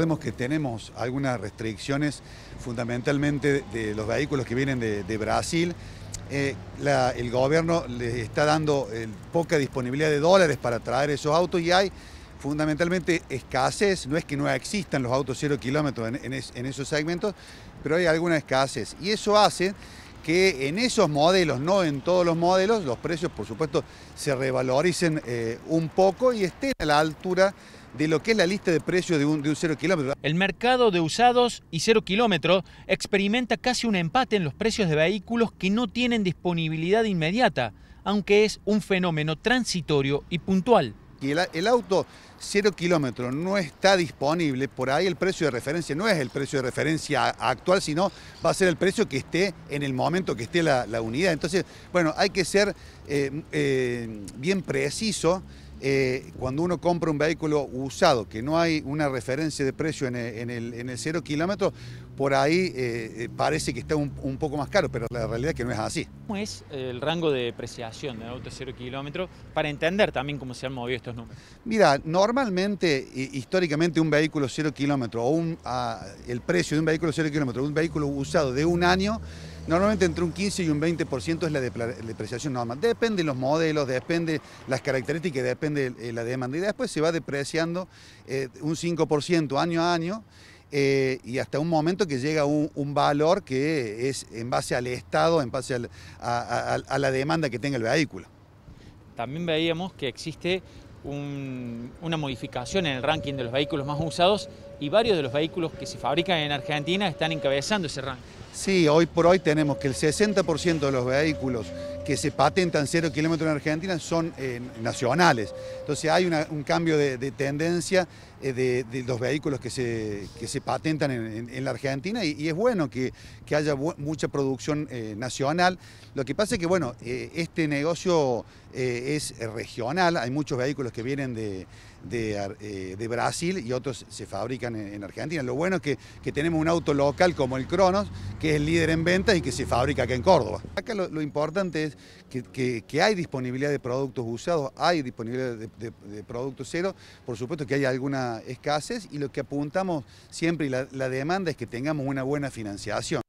Sabemos que tenemos algunas restricciones fundamentalmente de los vehículos que vienen de, Brasil. Eh, el gobierno les está dando eh, poca disponibilidad de dólares para traer esos autos y hay fundamentalmente escasez, no es que no existan los autos cero kilómetros en, esos segmentos, pero hay alguna escasez. Y eso hace que en esos modelos, no en todos los modelos, los precios por supuesto se revaloricen eh, un poco y estén a la altura de lo que es la lista de precios de un, de un cero kilómetro. El mercado de usados y cero kilómetro experimenta casi un empate en los precios de vehículos que no tienen disponibilidad inmediata, aunque es un fenómeno transitorio y puntual y el, auto cero kilómetros no está disponible, por ahí el precio de referencia no es el precio de referencia actual, sino va a ser el precio que esté en el momento que esté la, unidad. Entonces, bueno, hay que ser eh, eh, bien preciso eh, cuando uno compra un vehículo usado, que no hay una referencia de precio en el, cero kilómetro, por ahí eh, eh, parece que está un, poco más caro, pero la realidad es que no es así. ¿Cómo es el rango de depreciación de auto cero kilómetro para entender también cómo se han movido estos números? Mira, normalmente, históricamente, un vehículo cero kilómetro o un, ah, el precio de un vehículo cero kilómetro, un vehículo usado de un año, Normalmente entre un 15 y un 20% es la depreciación normal. Depende de los modelos, depende las características, depende de la demanda. Y después se va depreciando eh, un 5% año a año. Eh, y hasta un momento que llega un, un, valor que es en base al Estado, en base a, la demanda que tenga el vehículo. También veíamos que existe una modificación en el ranking de los vehículos más usados y varios de los vehículos que se fabrican en Argentina están encabezando ese ranking. Sí, hoy por hoy tenemos que el 60% de los vehículos que se patentan cero kilómetros en Argentina son eh, nacionales. Entonces hay un cambio de, tendencia eh, de, los vehículos que se, se patentan en, la Argentina y, es bueno que, haya mucha producción eh, nacional. Lo que pasa es que bueno, este negocio es regional, hay muchos vehículos que vienen de, Brasil y otros se fabrican en, Argentina. Lo bueno es que, tenemos un auto local como el Cronos, que es líder en ventas y que se fabrica acá en Córdoba. Lo importante es que, hay disponibilidad de productos usados, hay disponibilidad de, productos cero, por supuesto que hay alguna escasez y lo que apuntamos siempre y la demanda es que tengamos una buena financiación.